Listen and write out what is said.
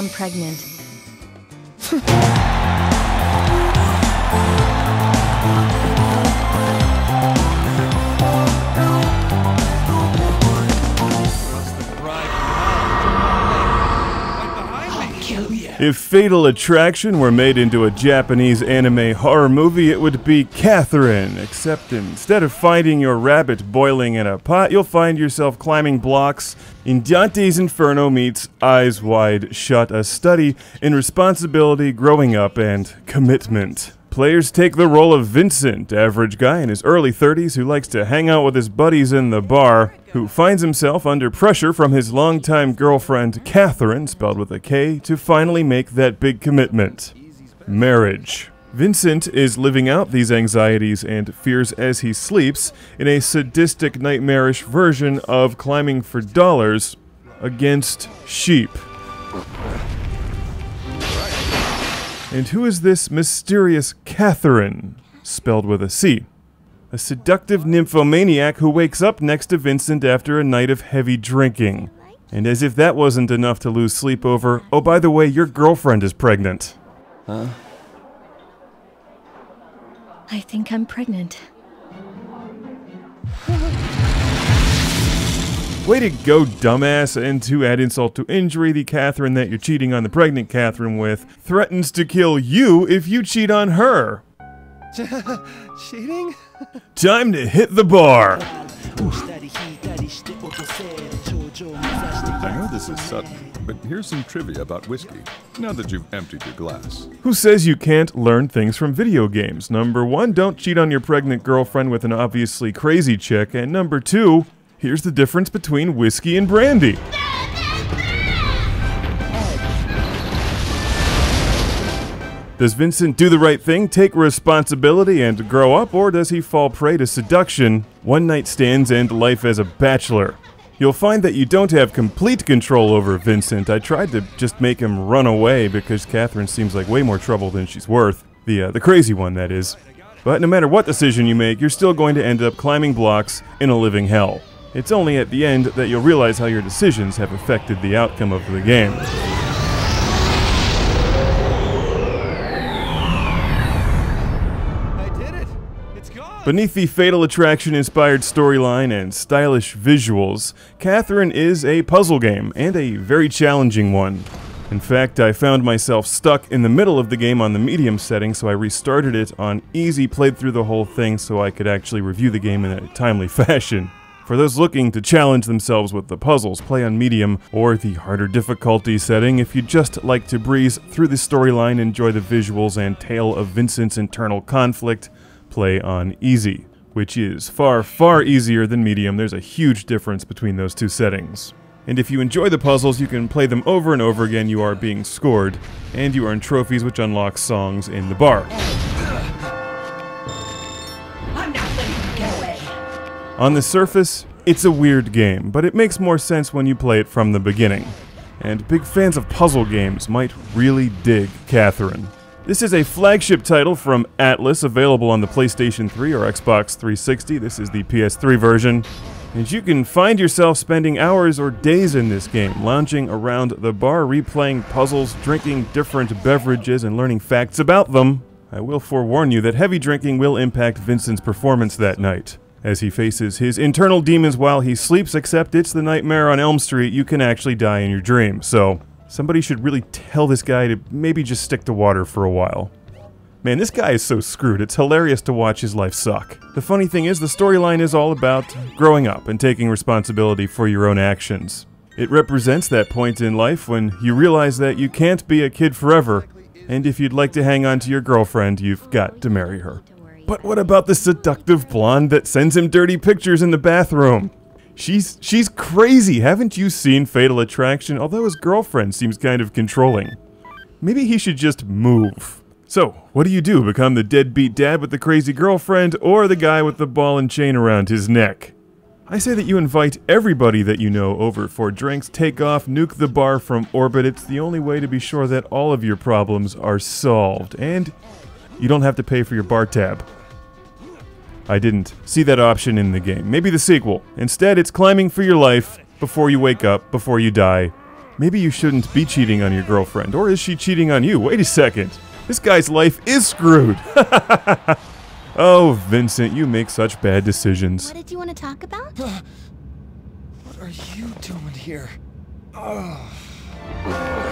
I'm pregnant. If Fatal Attraction were made into a Japanese anime horror movie, it would be Catherine, except instead of finding your rabbit boiling in a pot, you'll find yourself climbing blocks in Dante's Inferno meets Eyes Wide Shut, a study in responsibility, growing up, and commitment. Players take the role of Vincent, average guy in his early 30s who likes to hang out with his buddies in the bar, who finds himself under pressure from his longtime girlfriend, Catherine, spelled with a K, to finally make that big commitment marriage. Vincent is living out these anxieties and fears as he sleeps in a sadistic, nightmarish version of climbing for dollars against sheep. And who is this mysterious Catherine, spelled with a C? A seductive nymphomaniac who wakes up next to Vincent after a night of heavy drinking. And as if that wasn't enough to lose sleep over, oh, by the way, your girlfriend is pregnant. Huh? I think I'm pregnant. Way to go, dumbass. And to add insult to injury, the Catherine that you're cheating on the pregnant Catherine with threatens to kill you if you cheat on her. Cheating? Time to hit the bar. I know this is sudden, but here's some trivia about whiskey, now that you've emptied your glass. Who says you can't learn things from video games? Number one, don't cheat on your pregnant girlfriend with an obviously crazy chick. And number two, here's the difference between whiskey and brandy. Does Vincent do the right thing, take responsibility, and grow up, or does he fall prey to seduction, one night stands, and life as a bachelor? You'll find that you don't have complete control over Vincent. I tried to just make him run away because Catherine seems like way more trouble than she's worth. The, uh, the crazy one, that is. But no matter what decision you make, you're still going to end up climbing blocks in a living hell. It's only at the end that you'll realize how your decisions have affected the outcome of the game. I did it! It's gone! Beneath the Fatal Attraction inspired storyline and stylish visuals, Catherine is a puzzle game, and a very challenging one. In fact, I found myself stuck in the middle of the game on the medium setting, so I restarted it on easy, played through the whole thing so I could actually review the game in a timely fashion. For those looking to challenge themselves with the puzzles, play on medium or the harder difficulty setting. If you just like to breeze through the storyline, enjoy the visuals, and tale of Vincent's internal conflict, play on easy, which is far, far easier than medium. There's a huge difference between those two settings. And if you enjoy the puzzles, you can play them over and over again. You are being scored, and you earn trophies which unlock songs in the bar. On the surface, it's a weird game, but it makes more sense when you play it from the beginning. And big fans of puzzle games might really dig Catherine. This is a flagship title from Atlus, available on the PlayStation 3 or Xbox 360. This is the PS3 version. And you can find yourself spending hours or days in this game, lounging around the bar, replaying puzzles, drinking different beverages, and learning facts about them. I will forewarn you that heavy drinking will impact Vincent's performance that night. As he faces his internal demons while he sleeps, except it's the nightmare on Elm Street, you can actually die in your dream. So, somebody should really tell this guy to maybe just stick to water for a while. Man, this guy is so screwed. It's hilarious to watch his life suck. The funny thing is, the storyline is all about growing up and taking responsibility for your own actions. It represents that point in life when you realize that you can't be a kid forever, and if you'd like to hang on to your girlfriend, you've got to marry her. But what about the seductive blonde that sends him dirty pictures in the bathroom? She's she's crazy. Haven't you seen Fatal Attraction? Although his girlfriend seems kind of controlling. Maybe he should just move. So, what do you do? Become the deadbeat dad with the crazy girlfriend or the guy with the ball and chain around his neck? I say that you invite everybody that you know over for drinks, take off, nuke the bar from orbit. It's the only way to be sure that all of your problems are solved. And you don't have to pay for your bar tab. I didn't see that option in the game. Maybe the sequel. Instead, it's climbing for your life before you wake up, before you die. Maybe you shouldn't be cheating on your girlfriend, or is she cheating on you? Wait a second. This guy's life is screwed. oh, Vincent, you make such bad decisions. What did you want to talk about? What are you doing here? Ugh.